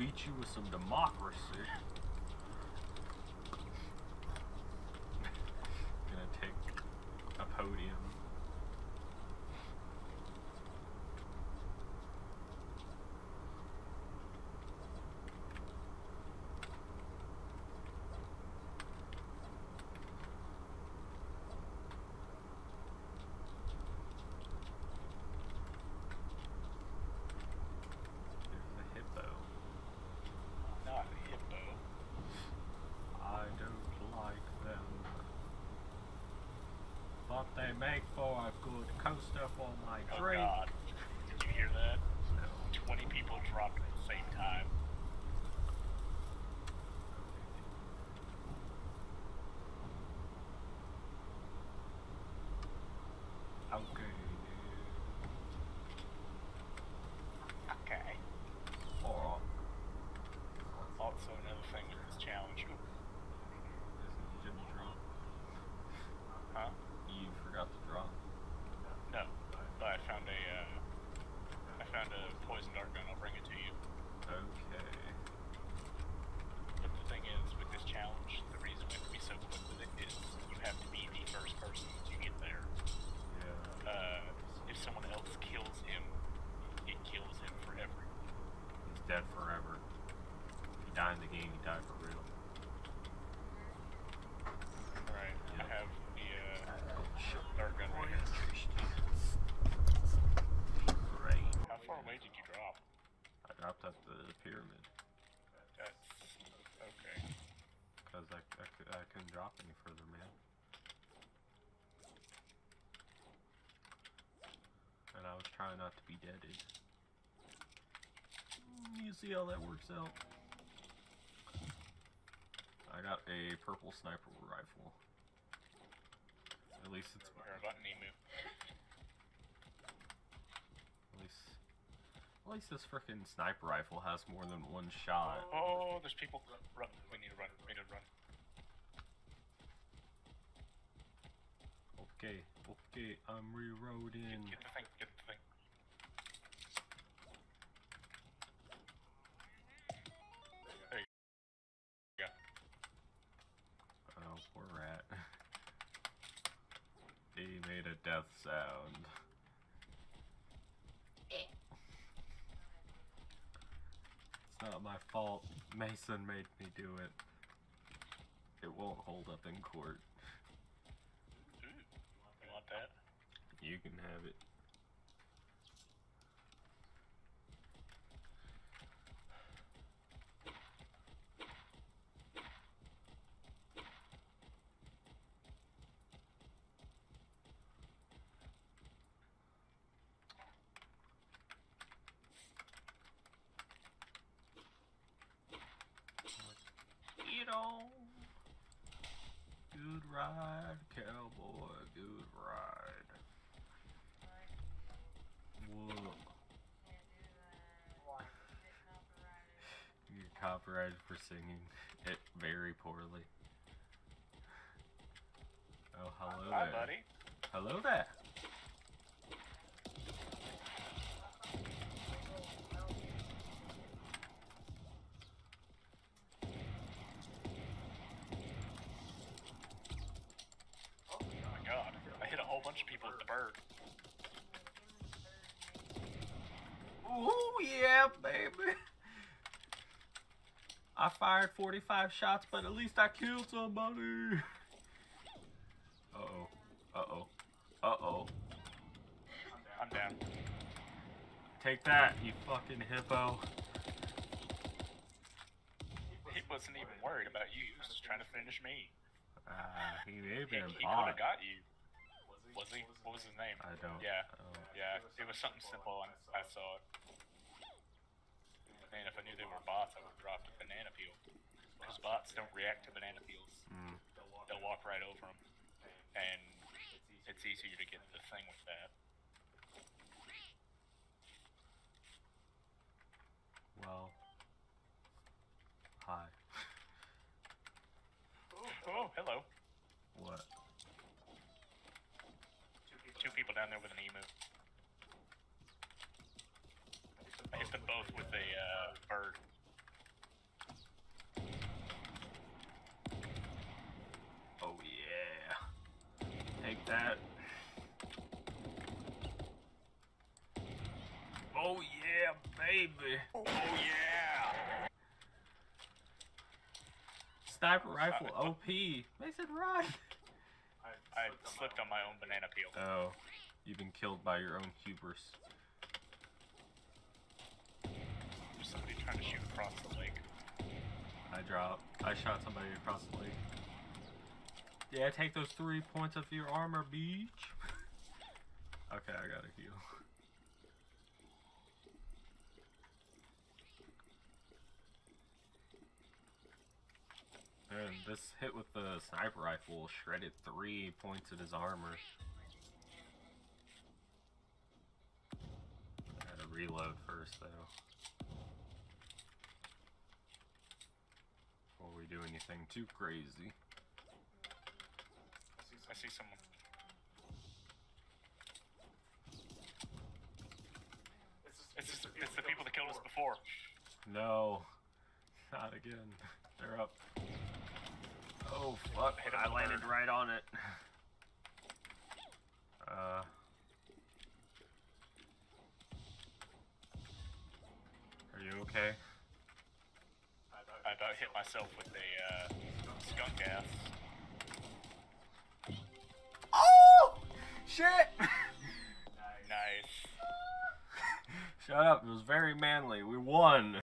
beat you with some democracy. Gonna take a podium. There's a hippo. Not a hippo. I don't like them. Make for a good coaster for my Oh drink. god. Did you hear that? No. 20 people dropped at the same time. Okay. dude. Alright. Also, another thing with this challenge. Ooh, You didn't drop. Huh? You forgot to drop. No. But I found a, uh, I found a poison dart gun. I'll bring it to you. Okay. But the thing is, with this challenge, the reason we have to be so quick with it is you have to be the first person to get there. Yeah. Uh, if someone else kills him, it kills him forever. He's dead forever. If you die in the game, you die for real. Alright, I have the, uh, Oh, dart gun right here. Great. How far away did you drop? I dropped at the pyramid. That's okay. Because I, I, I couldn't drop any further, man. And I was trying not to be deaded. You see how that works out? I got a purple sniper rifle. At least it's We're about an emu. at least at least this freaking sniper rifle has more than one shot. Oh, there's people. Run. We need to run. We need to run. Okay, okay, I'm reloading. Get. Get the thing. He made a death sound. It's not my fault. Mason made me do it. It won't hold up in court. Ooh, you want that? You can have it. Know, good ride, cowboy, good ride. Whoa. You're copyrighted for singing it very poorly. Oh, hello Hi, there. buddy. Hello there. Bird. Oh yeah, baby. I fired 45 shots, but at least I killed somebody. Uh oh. Uh oh. Uh oh. I'm down. Take that, you fucking hippo. He wasn't even worried about you. He was just trying to finish me. Ah, he may have He, been he could have got you. Was he? What was his name? I don't. Yeah. Yeah, it was something simple and I saw it. Man, if I knew they were bots, I would have dropped a banana peel. Because bots don't react to banana peels. Mm. They'll walk right over them. And it's easier to get the thing with that. Well. down there with an emu. I hit them both with a uh, bird. Oh yeah. Take that. Oh yeah, baby. Oh yeah. Sniper rifle OP. They said run. I, I slipped on my own banana peel. Oh you've been killed by your own hubris. There's somebody trying to shoot across the lake. I dropped. I shot somebody across the lake. Yeah, take those three points of your armor, beach. okay, I got a heal. And this hit with the sniper rifle shredded three points of his armor. I had to reload first though. Before we do anything too crazy. I see someone. It's, just, it's the people that killed us before. No, not again. They're up. Oh fuck! I landed right on it. Uh. Are you okay? I about hit myself with a uh, skunk gas. Oh! Shit! Nice. Shut up! It was very manly. We won.